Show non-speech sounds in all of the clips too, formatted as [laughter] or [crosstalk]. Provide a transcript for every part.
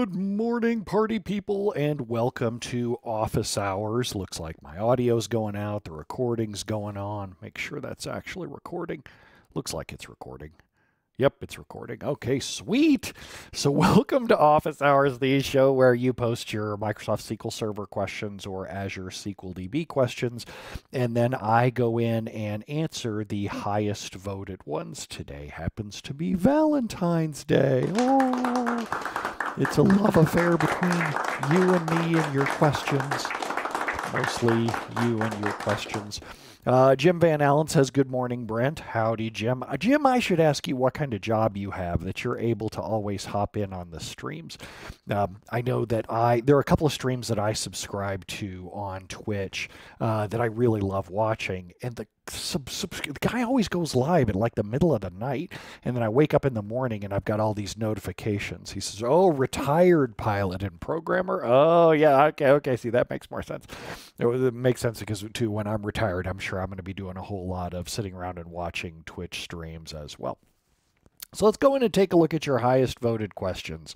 Good morning, party people, and welcome to Office Hours. Looks like my audio's going out, the recording's going on. Make sure that's actually recording. Looks like it's recording. Yep, it's recording. Okay, sweet. So, [laughs] welcome to Office Hours, the show where you post your Microsoft SQL Server questions or Azure SQL DB questions, and then I go in and answer the highest voted ones. Today happens to be Valentine's Day. Oh, it's a love affair between you and me and your questions. Mostly you and your questions. Uh, Jim Van Allen says, Good morning, Brent. Howdy, Jim. Uh, Jim, I should ask you what kind of job you have that you're able to always hop in on the streams. Um, I know that I, there are a couple of streams that I subscribe to on Twitch uh, that I really love watching. And the sub, sub, the guy always goes live in like the middle of the night and then i wake up in the morning and i've got all these notifications. He says oh retired pilot and programmer. Oh yeah okay okay see that makes more sense. It, makes sense because too when i'm retired i'm sure i'm going to be doing a whole lot of sitting around and watching twitch streams as well. So let's go in and take a look at your highest voted questions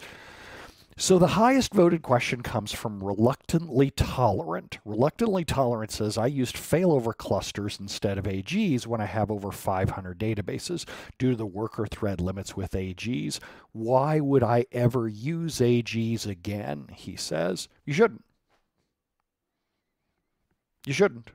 so the highest voted question comes from Reluctantly Tolerant. Reluctantly Tolerant says, I used failover clusters instead of AGs when I have over 500 databases due to the worker thread limits with AGs. Why would I ever use AGs again? He says, You shouldn't. You shouldn't.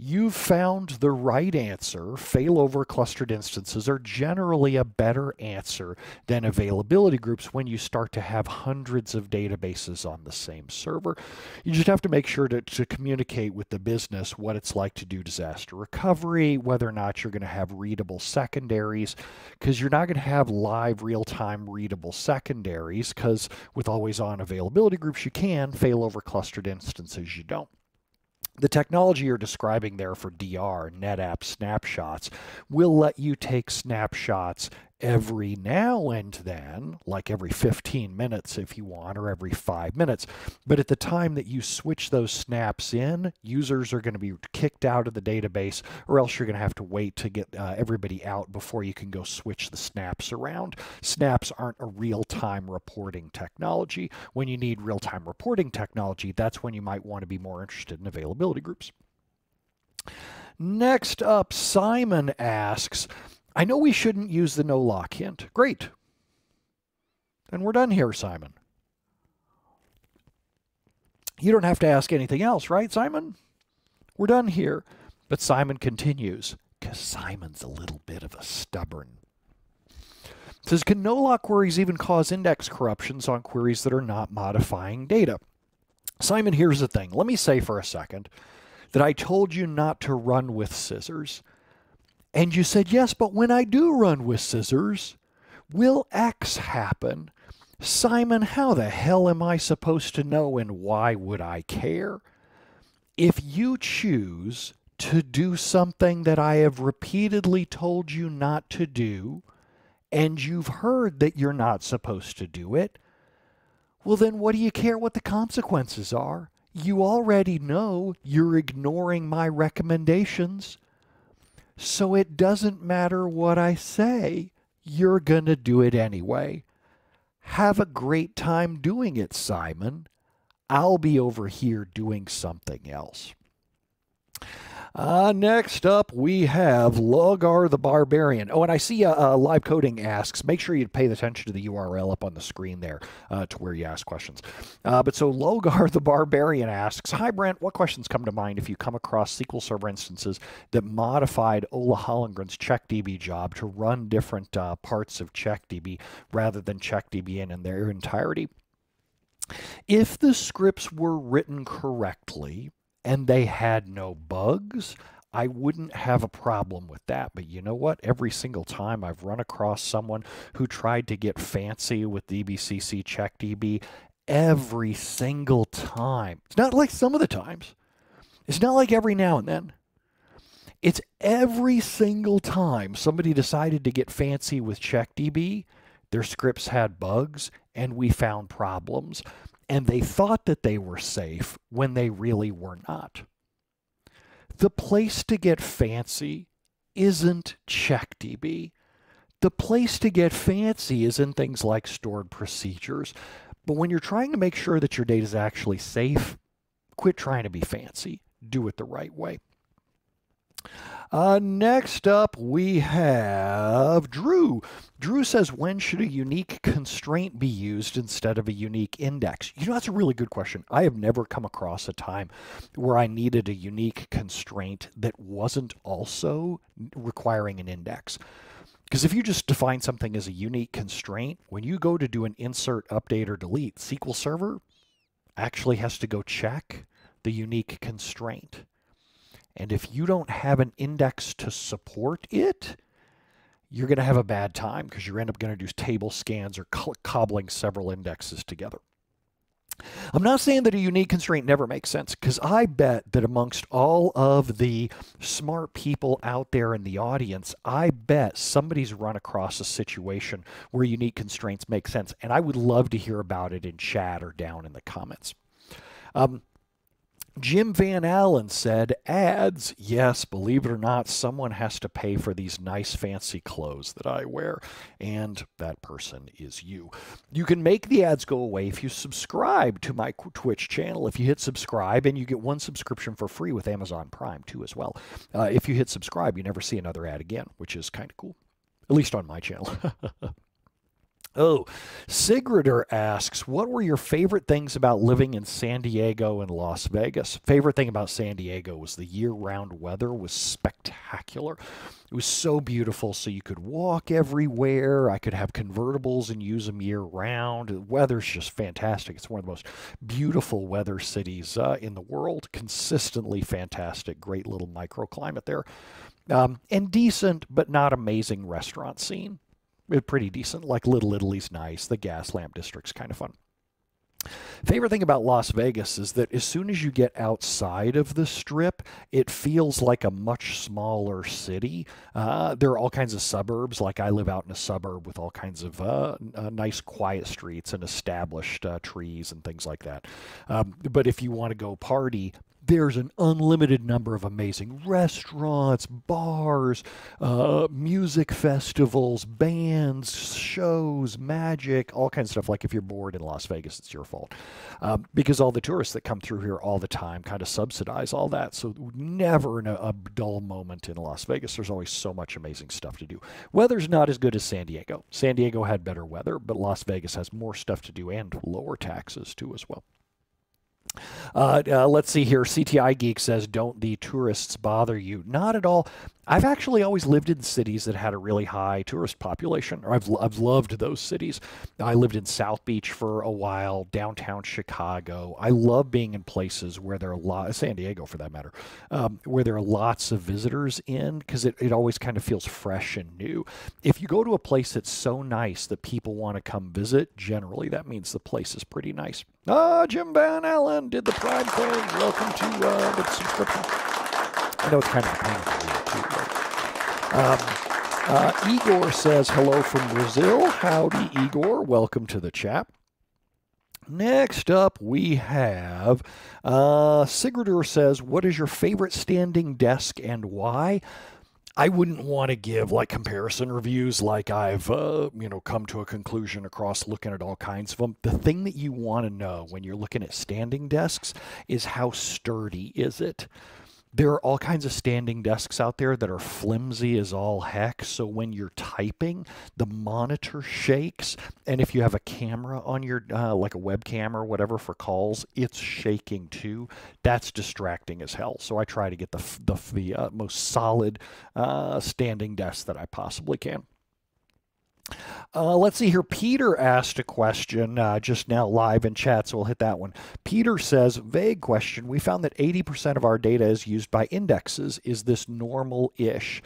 You've found the right answer. Failover clustered instances are generally a better answer than availability groups when you start to have hundreds of databases on the same server. You just have to make sure to, to communicate with the business what it's like to do disaster recovery, whether or not you're going to have readable secondaries, because you're not going to have live real time readable secondaries, because with always on availability groups, you can, failover clustered instances, you don't the technology you're describing there for DR, NetApp snapshots, will let you take snapshots every now and then, like every 15 minutes if you want, or every five minutes. But at the time that you switch those snaps in, users are going to be kicked out of the database, or else you're going to have to wait to get uh, everybody out before you can go switch the snaps around. Snaps aren't a real time reporting technology. When you need real time reporting technology, that's when you might want to be more interested in availability groups. Next up, Simon asks, I know we shouldn't use the NOLOCK hint. Great. And we're done here, Simon. You don't have to ask anything else, right, Simon? We're done here. But Simon continues, because Simon's a little bit of a stubborn. Says, can NOLOCK queries even cause index corruptions on queries that are not modifying data? Simon, here's the thing. Let me say for a second that I told you not to run with scissors. And you said, Yes, but when I do run with scissors, will X happen? Simon, how the hell am I supposed to know and why would I care? If you choose to do something that I have repeatedly told you not to do, and you've heard that you're not supposed to do it, well, then what do you care what the consequences are? You already know you're ignoring my recommendations. So it doesn't matter what I say, you're going to do it anyway. Have a great time doing it, Simon. I'll be over here doing something else. Uh, next up, we have Logar the Barbarian. Oh, and I see uh, uh, Live Coding asks, make sure you pay attention to the URL up on the screen there uh, to where you ask questions. Uh, but so Logar the Barbarian asks, Hi, Brent, what questions come to mind if you come across SQL Server instances that modified Ola Hallengren's CheckDB job to run different uh, parts of CheckDB rather than CheckDB in, in their entirety? If the scripts were written correctly, and they had no bugs, I wouldn't have a problem with that. But you know what? Every single time I've run across someone who tried to get fancy with DBCC CheckDB, every single time, it's not like some of the times, it's not like every now and then. It's every single time somebody decided to get fancy with CheckDB, their scripts had bugs and we found problems and they thought that they were safe when they really were not. The place to get fancy isn't CheckDB. The place to get fancy is in things like stored procedures. But when you're trying to make sure that your data is actually safe, quit trying to be fancy. Do it the right way. Uh, next up, we have Dru. Dru says, when should a unique constraint be used instead of a unique index? You know, that's a really good question. I have never come across a time where I needed a unique constraint that wasn't also requiring an index. Because if you just define something as a unique constraint, when you go to do an insert, update, or delete, SQL Server actually has to go check the unique constraint. And if you don't have an index to support it, you're going to have a bad time because you end up going to do table scans or co cobbling several indexes together. I'm not saying that a unique constraint never makes sense because I bet that amongst all of the smart people out there in the audience, I bet somebody's run across a situation where unique constraints make sense. And I would love to hear about it in chat or down in the comments. Um, Jim Van Allen said, ads, yes, believe it or not, someone has to pay for these nice fancy clothes that I wear. And that person is you. You can make the ads go away if you subscribe to my Twitch channel. If you hit subscribe, and you get one subscription for free with Amazon Prime too as well. Uh, if you hit subscribe, you never see another ad again, which is kind of cool. At least on my channel. [laughs] Oh, Sigríður asks, what were your favorite things about living in San Diego and Las Vegas? Favorite thing about San Diego was the year-round weather was spectacular. It was so beautiful, so you could walk everywhere. I could have convertibles and use them year-round. The weather's just fantastic. It's one of the most beautiful weather cities uh, in the world. Consistently fantastic. Great little microclimate there. Um, and decent, but not amazing restaurant scene pretty decent. Like Little Italy's nice. The Gaslamp District's kind of fun. Favorite thing about Las Vegas is that as soon as you get outside of the strip, it feels like a much smaller city. Uh, there are all kinds of suburbs. Like I live out in a suburb with all kinds of uh, uh, nice, quiet streets and established uh, trees and things like that. Um, but if you want to go party, there's an unlimited number of amazing restaurants, bars, uh, music festivals, bands, shows, magic, all kinds of stuff. Like if you're bored in Las Vegas, it's your fault. Um, because all the tourists that come through here all the time kind of subsidize all that. So never a, a dull moment in Las Vegas. There's always so much amazing stuff to do. Weather's not as good as San Diego. San Diego had better weather, but Las Vegas has more stuff to do and lower taxes too as well. Uh, uh, let's see here. CTI Geek says, Don't the tourists bother you? Not at all. I've actually always lived in cities that had a really high tourist population, or I've, I've loved those cities. I lived in South Beach for a while, downtown Chicago. I love being in places where there are a lot, San Diego for that matter, um, where there are lots of visitors in because it, it always kind of feels fresh and new. If you go to a place that's so nice that people want to come visit, generally that means the place is pretty nice. Ah, Jim Van Allen did the Prime thing. Welcome to uh, the subscription. I know it's kind of a pain um, uh, Igor says hello from Brazil. Howdy, Igor. Welcome to the chat. Next up, we have uh, says, What is your favorite standing desk and why? I wouldn't want to give like comparison reviews like I've uh, you know come to a conclusion across looking at all kinds of them. The thing that you want to know when you're looking at standing desks is how sturdy is it? There are all kinds of standing desks out there that are flimsy as all heck. So when you're typing, the monitor shakes. And if you have a camera on your, uh, like a webcam or whatever for calls, it's shaking too. That's distracting as hell. So I try to get the, the, the uh, most solid uh, standing desk that I possibly can. Uh, let's see here. Peter asked a question uh, just now live in chat, so we'll hit that one. Peter says, vague question. We found that 80% of our data is used by indexes. Is this normal ish?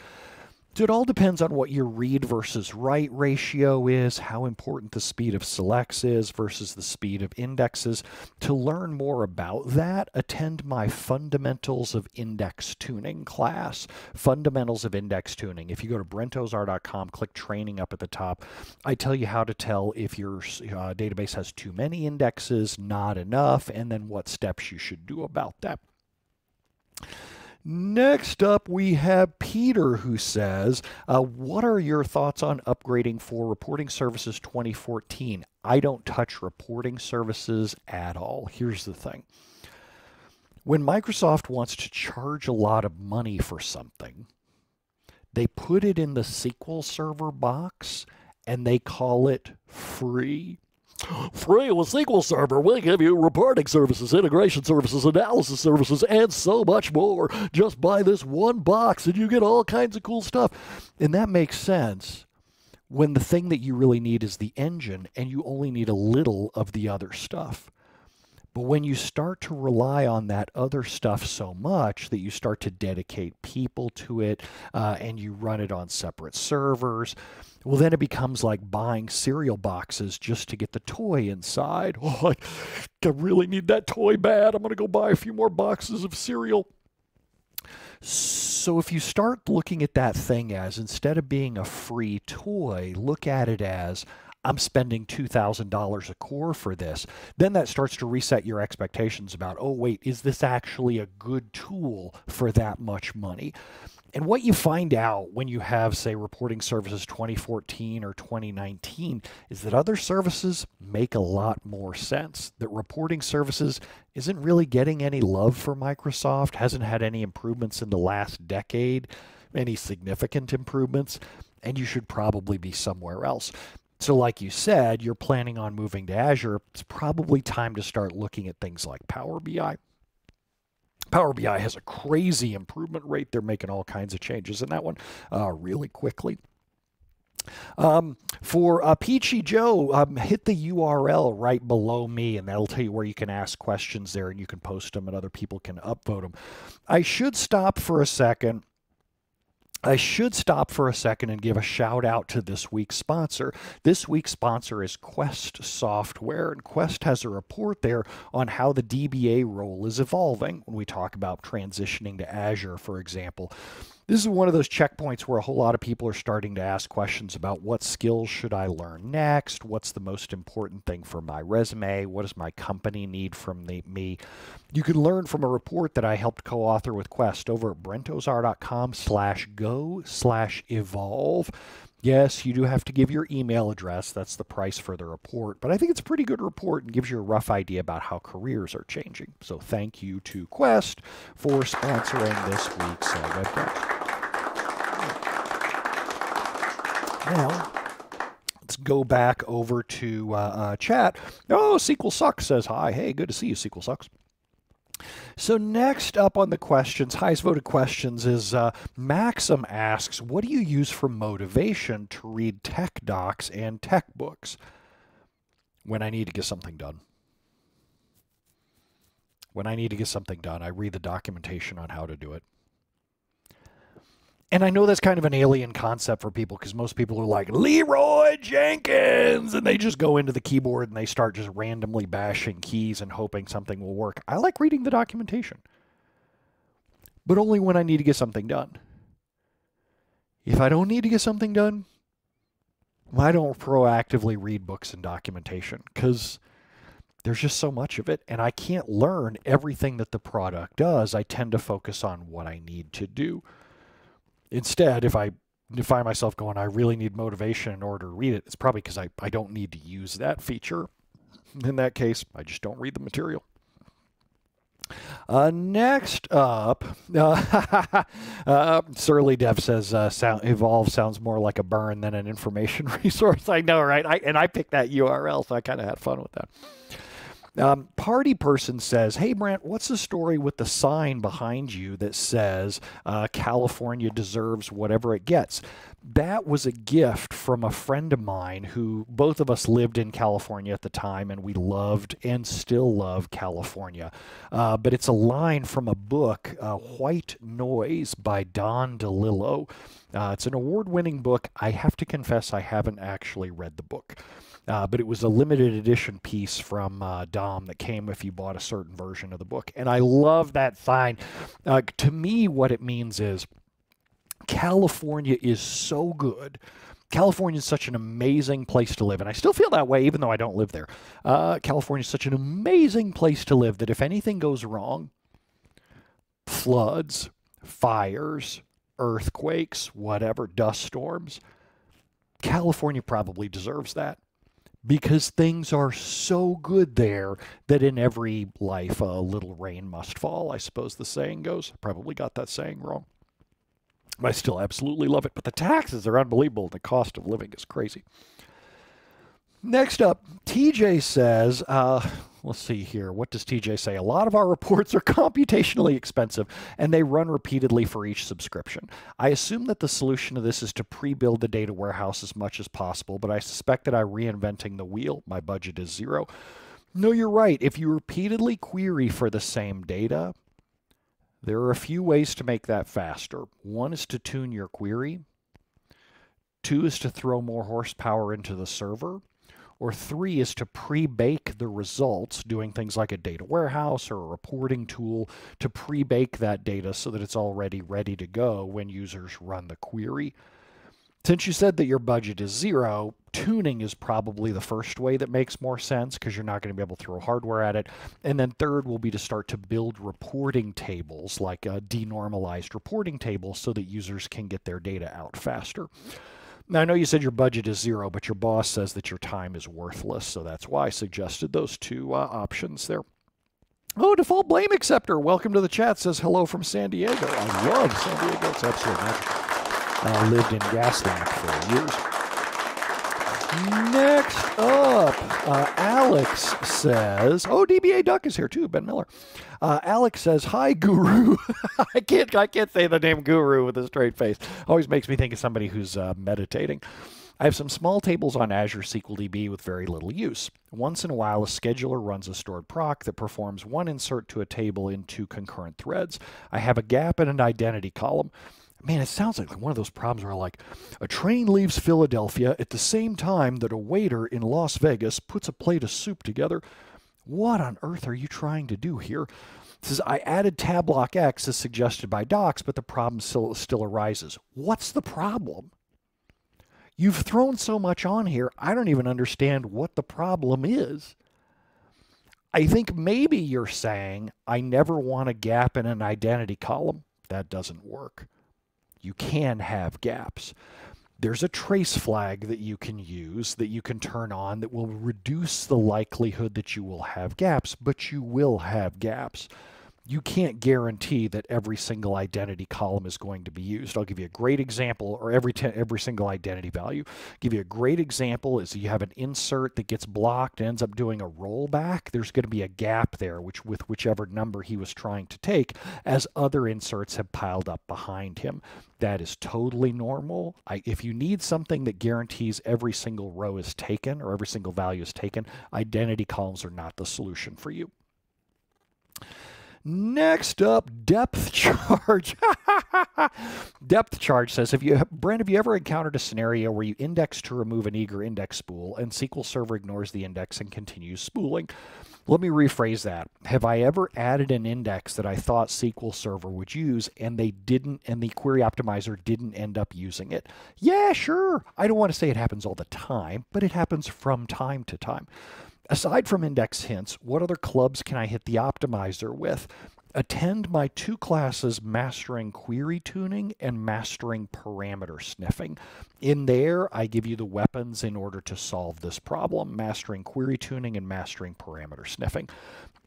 So it all depends on what your read versus write ratio is, how important the speed of selects is versus the speed of indexes. To learn more about that, attend my Fundamentals of Index Tuning class. Fundamentals of Index Tuning. If you go to brentozar.com, click Training up at the top, I tell you how to tell if your uh, database has too many indexes, not enough, and then what steps you should do about that. Next up, we have Peter who says, uh, What are your thoughts on upgrading for Reporting Services 2014? I don't touch reporting services at all. Here's the thing when Microsoft wants to charge a lot of money for something, they put it in the SQL Server box and they call it free. Free with SQL Server, we give you reporting services, integration services, analysis services, and so much more. Just buy this one box and you get all kinds of cool stuff. And that makes sense when the thing that you really need is the engine and you only need a little of the other stuff. But when you start to rely on that other stuff so much that you start to dedicate people to it uh, and you run it on separate servers, well, then it becomes like buying cereal boxes just to get the toy inside. [laughs] Oh, I really need that toy bad. I'm going to go buy a few more boxes of cereal. So if you start looking at that thing as instead of being a free toy, look at it as I'm spending $2,000 a core for this, then that starts to reset your expectations about, oh, wait, is this actually a good tool for that much money? And what you find out when you have, say, reporting services 2014 or 2019 is that other services make a lot more sense. That reporting services isn't really getting any love for Microsoft, hasn't had any improvements in the last decade, any significant improvements, and you should probably be somewhere else. So, like you said, you're planning on moving to Azure. It's probably time to start looking at things like Power BI. Power BI has a crazy improvement rate. They're making all kinds of changes in that one uh, really quickly. Um, for uh, Peachy Joe, um, hit the URL right below me, and that'll tell you where you can ask questions there, and you can post them, and other people can upvote them. I should stop for a second I should stop for a second and give a shout out to this week's sponsor. This week's sponsor is Quest Software, and Quest has a report there on how the DBA role is evolving when we talk about transitioning to Azure, for example. This is one of those checkpoints where a whole lot of people are starting to ask questions about what skills should I learn next? What's the most important thing for my resume? What does my company need from the, me? You can learn from a report that I helped co-author with Quest over at brentozar.com slash go slash evolve. Yes, you do have to give your email address. That's the price for the report. But I think it's a pretty good report and gives you a rough idea about how careers are changing. So thank you to Quest for sponsoring this week's uh, webcast. Now, let's go back over to uh, uh, chat. Oh, SQL Sucks says hi. Hey, good to see you, SQL Sucks. So next up on the questions, highest voted questions is uh, Maxim asks, what do you use for motivation to read tech docs and tech books when I need to get something done? When I need to get something done, I read the documentation on how to do it and I know that's kind of an alien concept for people because most people are like Leeroy Jenkins and they just go into the keyboard and they start just randomly bashing keys and hoping something will work. I like reading the documentation, but only when I need to get something done. If I don't need to get something done, I don't proactively read books and documentation because there's just so much of it and I can't learn everything that the product does. I tend to focus on what I need to do. Instead, if I find myself going, I really need motivation in order to read it, it's probably because I, I don't need to use that feature. In that case, I just don't read the material. Uh, next up, uh, [laughs] uh, Surly Dev says uh, sound, Evolve sounds more like a burn than an information [laughs] resource. I know, right? I, and I picked that URL, so I kind of had fun with that. Um, party person says, Hey, Brent, what's the story with the sign behind you that says uh, California deserves whatever it gets? That was a gift from a friend of mine who both of us lived in California at the time and we loved and still love California. Uh, but it's a line from a book, uh, White Noise by Don DeLillo. Uh, it's an award winning book. I have to confess, I haven't actually read the book. Uh, but it was a limited edition piece from uh, Dom that came if you bought a certain version of the book. And I love that sign. Uh, to me, what it means is California is so good. California is such an amazing place to live, and I still feel that way even though I don't live there. Uh, California is such an amazing place to live that if anything goes wrong, floods, fires, earthquakes, whatever, dust storms. California probably deserves that because things are so good there that in every life a little rain must fall, I suppose the saying goes. I probably got that saying wrong. I still absolutely love it. But the taxes are unbelievable. The cost of living is crazy. Next up, TJ says, uh, let's see here. What does TJ say? A lot of our reports are [laughs] computationally expensive and they run repeatedly for each subscription. I assume that the solution to this is to pre build the data warehouse as much as possible, but I suspect that I'm reinventing the wheel. My budget is zero. No, you're right. If you repeatedly query for the same data, there are a few ways to make that faster. One is to tune your query. Two is to throw more horsepower into the server or three is to pre-bake the results, doing things like a data warehouse or a reporting tool to pre-bake that data so that it's already ready to go when users run the query. Since you said that your budget is zero, tuning is probably the first way that makes more sense because you're not going to be able to throw hardware at it. And then third will be to start to build reporting tables, like a denormalized reporting table, so that users can get their data out faster. Now, I know you said your budget is zero, but your boss says that your time is worthless, so that's why I suggested those two uh, options there. Oh, default blame acceptor. Welcome to the chat. Says hello from San Diego. I love San Diego. It's absolutely magical. I lived in Gaslamp for years. Next up, uh, Alex says, "Oh, DBA Duck is here too." Ben Miller. Uh, Alex says, "Hi, Guru." [laughs] I can't, I can't say the name Guru with a straight face. Always makes me think of somebody who's uh, meditating. I have some small tables on Azure SQL DB with very little use. Once in a while, a scheduler runs a stored proc that performs one insert to a table in two concurrent threads. I have a gap in an identity column man, it sounds like one of those problems where like a train leaves Philadelphia at the same time that a waiter in Las Vegas puts a plate of soup together. What on earth are you trying to do here? It says I added TABLOCKX as suggested by docs, but the problem still still arises. What's the problem? You've thrown so much on here, I don't even understand what the problem is. I think maybe you're saying I never want a gap in an identity column. That doesn't work you can have gaps. There's a trace flag that you can use that you can turn on that will reduce the likelihood that you will have gaps, but you will have gaps you can't guarantee that every single identity column is going to be used. I'll give you a great example, or every every single identity value. I'll give you a great example is you have an insert that gets blocked, ends up doing a rollback. There's going to be a gap there, which with whichever number he was trying to take, as other inserts have piled up behind him. That is totally normal. I, if you need something that guarantees every single row is taken or every single value is taken, identity columns are not the solution for you. Next up, depth [laughs] charge. depth charge says, "Have you, Brent, have you ever encountered a scenario where you index to remove an eager index spool and SQL Server ignores the index and continues spooling?" Let me rephrase that. Have I ever added an index that I thought SQL Server would use and they didn't, and the query optimizer didn't end up using it? Yeah, sure. I don't want to say it happens all the time, but it happens from time to time. Aside from index hints, what other clubs can I hit the optimizer with? Attend my two classes, Mastering Query Tuning and Mastering Parameter Sniffing. In there, I give you the weapons in order to solve this problem, Mastering Query Tuning and Mastering Parameter Sniffing.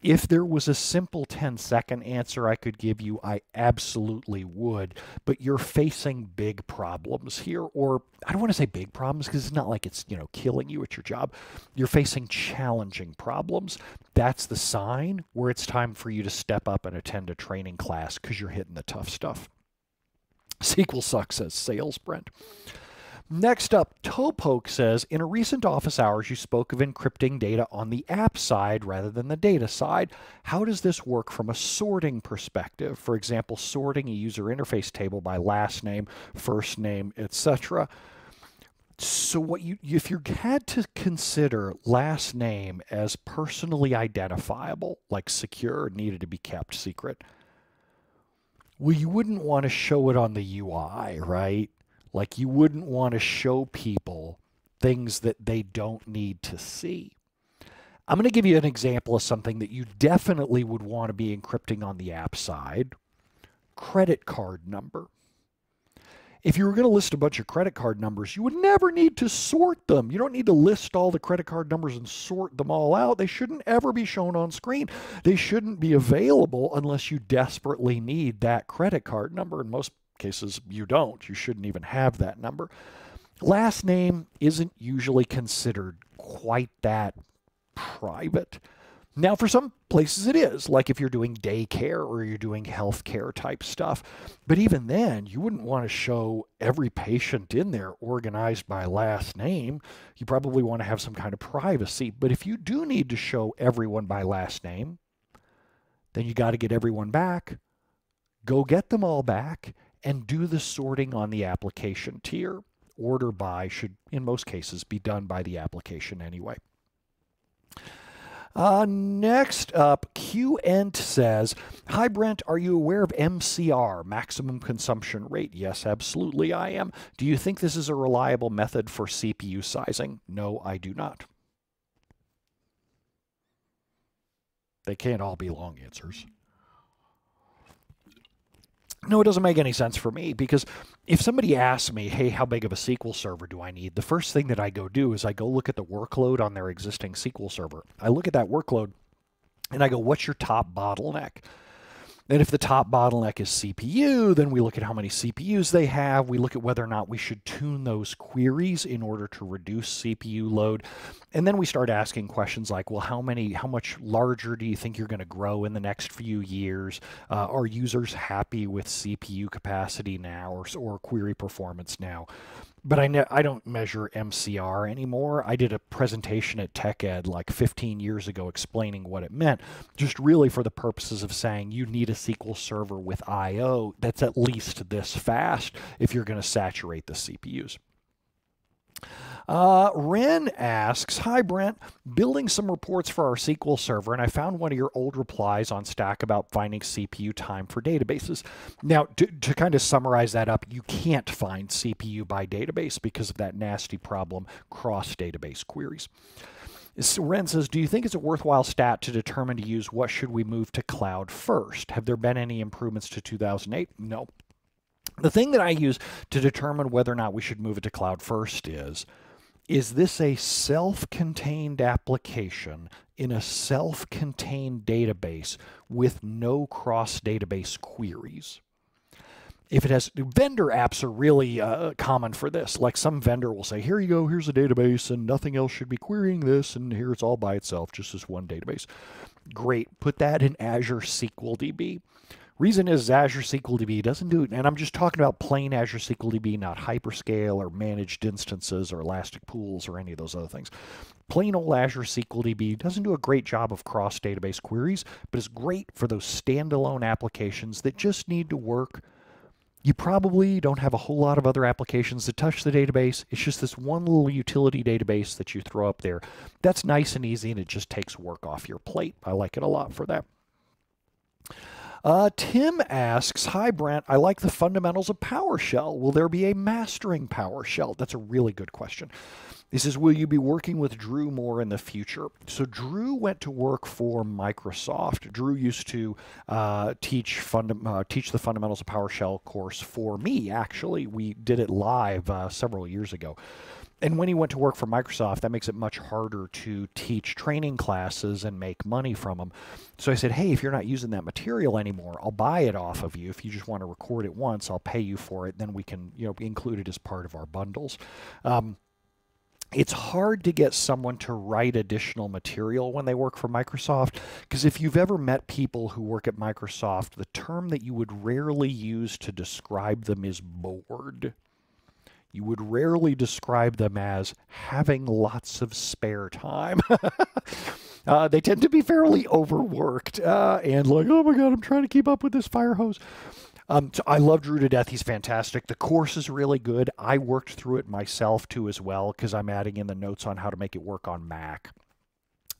If there was a simple 10 second answer I could give you, I absolutely would. But you're facing big problems here, or I don't want to say big problems because it's not like it's, you know, killing you at your job. You're facing challenging problems. That's the sign where it's time for you to step up and attend a training class because you're hitting the tough stuff. [laughs] SQL sucks, says Sales Brent. Next up, Topoke says, in a recent office hours, you spoke of encrypting data on the app side rather than the data side. How does this work from a sorting perspective? For example, sorting a user interface table by last name, first name, etc. So what you if you had to consider last name as personally identifiable, like secure, needed to be kept secret, well, you wouldn't want to show it on the UI, right? Like you wouldn't want to show people things that they don't need to see. I'm going to give you an example of something that you definitely would want to be encrypting on the app side. credit card number. If you were going to list a bunch of credit card numbers, you would never need to sort them. You don't need to list all the credit card numbers and sort them all out. They shouldn't ever be shown on screen. They shouldn't be available unless you desperately need that credit card number. In most cases, you don't. You shouldn't even have that number. Last name isn't usually considered quite that private. Now, for some places it is, like if you're doing daycare or you're doing healthcare type stuff. But even then, you wouldn't want to show every patient in there organized by last name. You probably want to have some kind of privacy. But if you do need to show everyone by last name, then you got to get everyone back. Go get them all back and do the sorting on the application tier. Order by should, in most cases, be done by the application anyway. Uh, next up, QEnt says, Hi Brent, are you aware of MCR, maximum consumption rate? Yes, absolutely I am. Do you think this is a reliable method for CPU sizing? No, I do not. They can't all be long answers no, it doesn't make any sense for me because if somebody asks me, hey, how big of a SQL server do I need? The first thing that I go do is I go look at the workload on their existing SQL server. I look at that workload and I go, what's your top bottleneck? And if the top bottleneck is CPU, then we look at how many CPUs they have. We look at whether or not we should tune those queries in order to reduce CPU load. And then we start asking questions like, well, how many, how much larger do you think you're going to grow in the next few years? Uh, are users happy with CPU capacity now or, or query performance now? But I, I don't measure MCR anymore. I did a presentation at TechEd like 15 years ago explaining what it meant, just really for the purposes of saying you need a SQL server with I/O that's at least this fast if you're going to saturate the CPUs. Uh, Ren asks, Hi Brent, building some reports for our SQL server, and I found one of your old replies on Stack about finding CPU time for databases. Now, to, to kind of summarize that up, you can't find CPU by database because of that nasty problem cross database queries. Ren says, do you think it's a worthwhile stat to determine to use what should we move to cloud first? Have there been any improvements to 2008? No. The thing that I use to determine whether or not we should move it to cloud first is is this a self contained application in a self contained database with no cross database queries? If it has vendor apps are really uh, common for this. Like some vendor will say, "Here you go. Here's a database, and nothing else should be querying this, and here it's all by itself, just this one database." Great. Put that in Azure SQL DB. Reason is Azure SQL DB doesn't do it, and I'm just talking about plain Azure SQL DB, not hyperscale or managed instances or elastic pools or any of those other things. Plain old Azure SQL DB doesn't do a great job of cross database queries, but it's great for those standalone applications that just need to work. You probably don't have a whole lot of other applications that touch the database. It's just this one little utility database that you throw up there. That's nice and easy, and it just takes work off your plate. I like it a lot for that. Uh, Tim asks, Hi Brent, I like the fundamentals of PowerShell. Will there be a mastering PowerShell? That's a really good question. He says, Will you be working with Drew more in the future? So, Drew went to work for Microsoft. Drew used to uh, teach, uh, teach the fundamentals of PowerShell course for me, actually. We did it live uh, several years ago and when he went to work for Microsoft, that makes it much harder to teach training classes and make money from them. So I said, hey, if you're not using that material anymore, I'll buy it off of you. If you just want to record it once, I'll pay you for it. Then we can, you know, include it as part of our bundles. Um, it's hard to get someone to write additional material when they work for Microsoft because if you've ever met people who work at Microsoft, the term that you would rarely use to describe them is bored you would rarely describe them as having lots of spare time. [laughs] uh, they tend to be fairly overworked uh, and like, oh my God, I'm trying to keep up with this fire hose. Um, so I love Drew to death. He's fantastic. The course is really good. I worked through it myself too as well because I'm adding in the notes on how to make it work on Mac.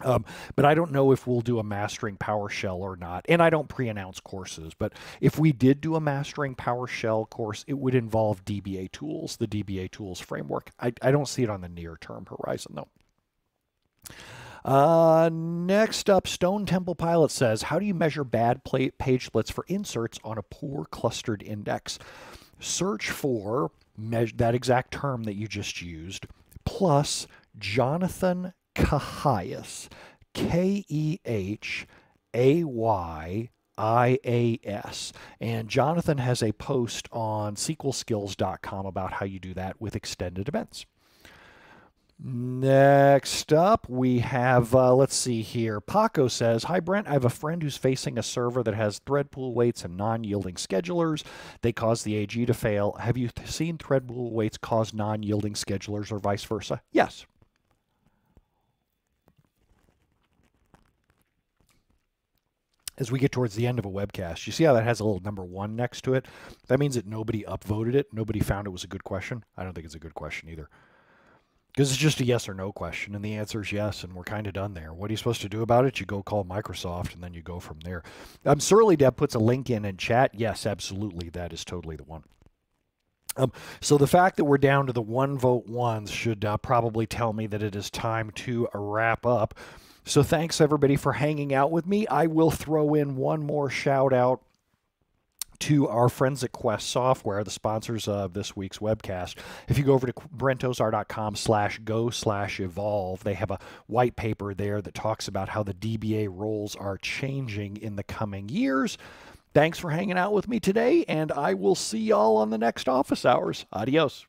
Um, but I don't know if we'll do a mastering PowerShell or not. And I don't pre announce courses. But if we did do a mastering PowerShell course, it would involve dbatools, the dbatools framework. I, I don't see it on the near term horizon, though. Uh, next up, Stone Temple Pilot says, How do you measure bad page splits for inserts on a poor clustered index? Search for that exact term that you just used, plus Jonathan Kehayias, K E H A Y I A S. And Jonathan has a post on SQLskills.com about how you do that with extended events. Next up, we have, uh, let's see here. Paco says, Hi, Brent. I have a friend who's facing a server that has thread pool waits and non yielding schedulers. They cause the AG to fail. Have you seen thread pool waits cause non yielding schedulers or vice versa? Yes. As we get towards the end of a webcast, you see how that has a little number one next to it? That means that nobody upvoted it. Nobody found it was a good question. I don't think it's a good question either. Because it's just a yes or no question, and the answer is yes, and we're kind of done there. What are you supposed to do about it? You go call Microsoft, and then you go from there. Um, Surly Deb puts a link in in chat. Yes, absolutely. That is totally the one. Um, so the fact that we're down to the one vote ones should uh, probably tell me that it is time to wrap up. So thanks everybody for hanging out with me. I will throw in one more shout out to our friends at Quest Software, the sponsors of this week's webcast. If you go over to brentozar.com slash go slash evolve, they have a white paper there that talks about how the DBA roles are changing in the coming years. Thanks for hanging out with me today, and I will see y'all on the next office hours. Adios.